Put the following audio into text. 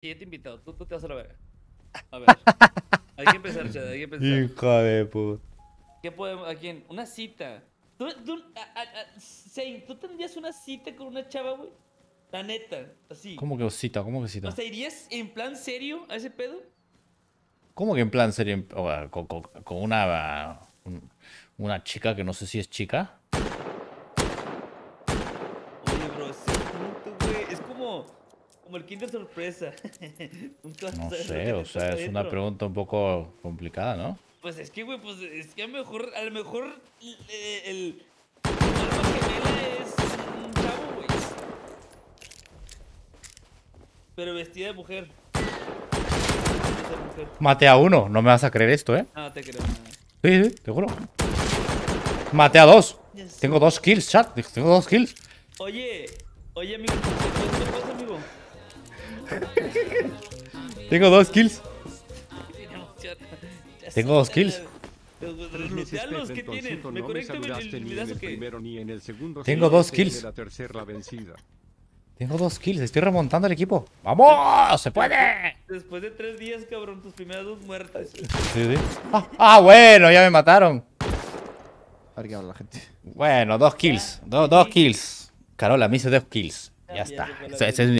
Siguiente invitado, tú, tú te vas a la verga. A ver. Hay que empezar, Chad, hay que empezar. Hijo de puta. ¿Qué podemos? ¿A quién? Una cita. ¿Tú, tú, a- a- a- Zane, ¿tú tendrías una cita con una chava, güey? La neta, así. ¿Cómo que cita? ¿Cómo que cita? O sea, ¿irías en plan serio a ese pedo? ¿Cómo que en plan serio? o, ah, con, con- con una, un- una chica que no sé si es chica? Oye, bro, ese punto, güey. Es como, como el Kinder sorpresa. No sé, o sea, es una pregunta un poco complicada, ¿no? Pues es que, güey, pues es que a lo mejor, a lo mejor eh, el, el alma gemela es un chavo, güey. Pero vestida de mujer. Vestida de mujer. Maté a uno, no me vas a creer esto, ¿eh? No, te creo. Sí, sí, te juro. Maté a dos. Tengo dos kills, chat. Tengo dos kills. Oye, oye, amigo, ¿qué pasa, amigo? Tengo dos kills. Tengo dos kills. Tengo dos kills. Tengo dos kills. Estoy remontando el equipo. ¡Vamos! ¡Se puede! Después de tres días, cabrón, tus primeras dos muertes. Sí, sí. Ah, ah, bueno, ya me mataron. A ver qué habla la gente. Bueno, dos kills. Do- dos kills. Carola, me hice dos kills. Ya Ya, está. ya Ese- ese es mi